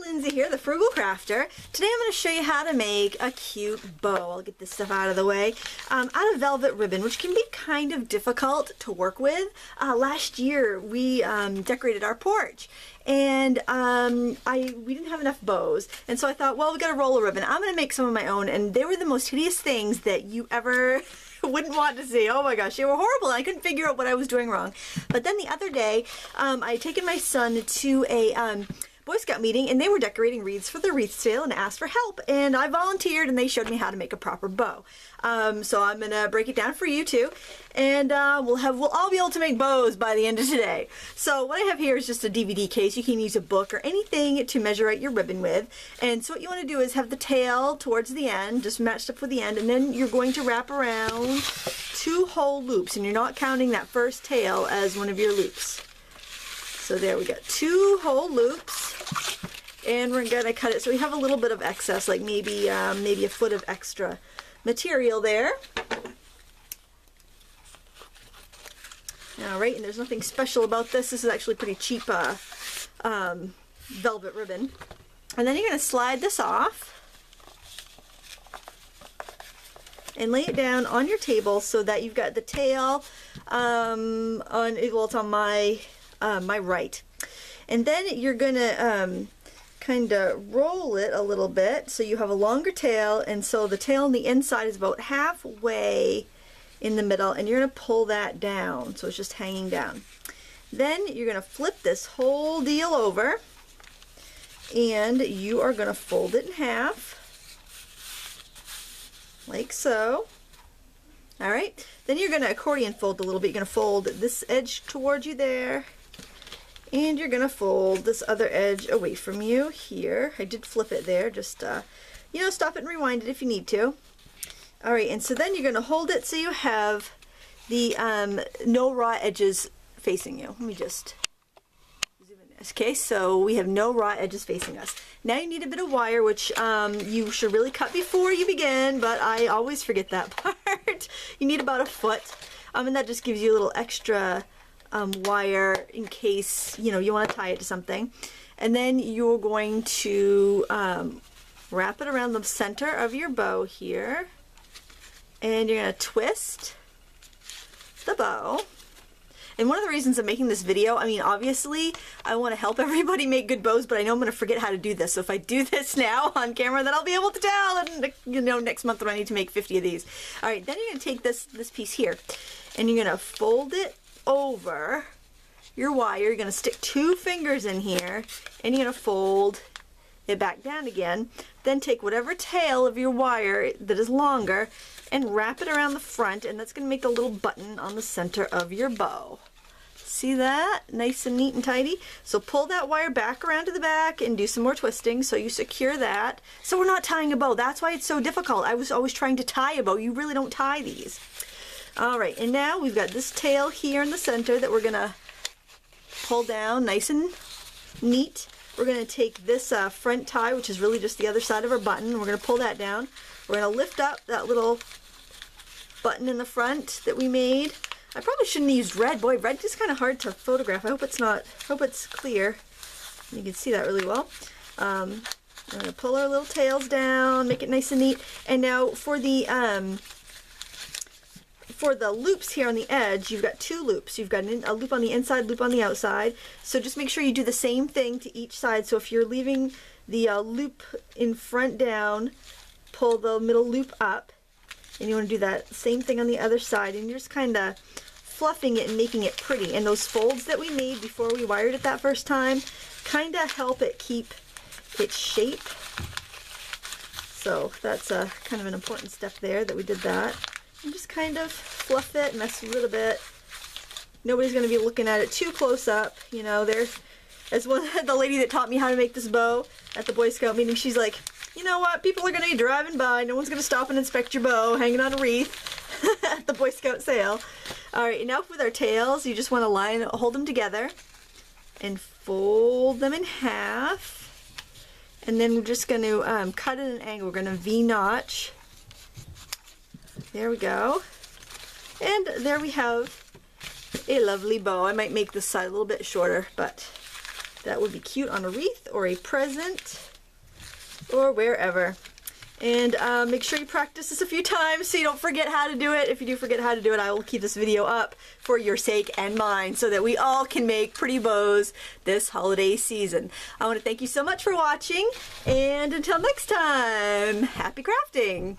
Lindsay here, the Frugal Crafter. Today I'm going to show you how to make a cute bow. I'll get this stuff out of the way. Um, out of velvet ribbon, which can be kind of difficult to work with. Uh, last year we um, decorated our porch and um, I we didn't have enough bows and so I thought well we got a roll of ribbon I'm gonna make some of my own and they were the most hideous things that you ever wouldn't want to see oh my gosh they were horrible I couldn't figure out what I was doing wrong but then the other day um, I had taken my son to a um, Boy Scout meeting and they were decorating wreaths for the wreath sale and asked for help and I volunteered and they showed me how to make a proper bow. Um, so I'm gonna break it down for you too and uh, we'll have we'll all be able to make bows by the end of today. So what I have here is just a DVD case. You can use a book or anything to measure out your ribbon with and so what you want to do is have the tail towards the end just matched up with the end and then you're going to wrap around two whole loops and you're not counting that first tail as one of your loops. So there we got two whole loops and we're gonna cut it. So we have a little bit of excess like maybe um, maybe a foot of extra material there. All right and there's nothing special about this. This is actually pretty cheap uh, um, velvet ribbon. And then you're gonna slide this off and lay it down on your table so that you've got the tail um, on well it's on my uh, my right. And then you're gonna um, kind of roll it a little bit so you have a longer tail and so the tail on the inside is about halfway in the middle and you're gonna pull that down so it's just hanging down. Then you're gonna flip this whole deal over and you are gonna fold it in half like so. All right, then you're gonna accordion fold a little bit. You're gonna fold this edge towards you there and you're gonna fold this other edge away from you here. I did flip it there, just uh, you know, stop it and rewind it if you need to. All right, and so then you're gonna hold it so you have the um, no raw edges facing you. Let me just zoom in this. Okay, so we have no raw edges facing us. Now you need a bit of wire, which um, you should really cut before you begin, but I always forget that part. you need about a foot, um, and that just gives you a little extra um, wire in case you know you want to tie it to something and then you're going to um, wrap it around the center of your bow here and you're going to twist the bow and one of the reasons I'm making this video, I mean, obviously, I want to help everybody make good bows, but I know I'm going to forget how to do this. So if I do this now on camera, then I'll be able to tell. And, you know, next month when I need to make 50 of these. All right, then you're going to take this, this piece here, and you're going to fold it over your wire. You're going to stick two fingers in here and you're going to fold it back down again. Then take whatever tail of your wire that is longer and wrap it around the front and that's going to make a little button on the center of your bow. See that? Nice and neat and tidy. So pull that wire back around to the back and do some more twisting so you secure that. So we're not tying a bow. That's why it's so difficult. I was always trying to tie a bow. You really don't tie these. All right, and now we've got this tail here in the center that we're gonna pull down nice and neat. We're gonna take this uh, front tie, which is really just the other side of our button, we're gonna pull that down. We're gonna lift up that little button in the front that we made. I probably shouldn't have used red. Boy, red is kind of hard to photograph. I hope it's not, hope it's clear. You can see that really well. Um, I'm gonna pull our little tails down, make it nice and neat. And now for the um, for the loops here on the edge, you've got two loops. You've got a loop on the inside, loop on the outside. So just make sure you do the same thing to each side. So if you're leaving the uh, loop in front down, pull the middle loop up. And you want to do that same thing on the other side. And you're just kind of fluffing it and making it pretty. And those folds that we made before we wired it that first time kind of help it keep its shape. So that's a kind of an important step there that we did that and just kind of fluff it, mess with it a bit. Nobody's going to be looking at it too close up. You know, there's, as one, the lady that taught me how to make this bow at the Boy Scout meeting, she's like, you know what, people are going to be driving by, no one's going to stop and inspect your bow hanging on a wreath at the Boy Scout sale. Alright, now with our tails, you just want to line, hold them together and fold them in half. And then we're just going to um, cut at an angle. We're going to V-notch there we go. And there we have a lovely bow. I might make this side a little bit shorter, but that would be cute on a wreath or a present or wherever. And uh, make sure you practice this a few times so you don't forget how to do it. If you do forget how to do it, I will keep this video up for your sake and mine so that we all can make pretty bows this holiday season. I want to thank you so much for watching, and until next time, happy crafting!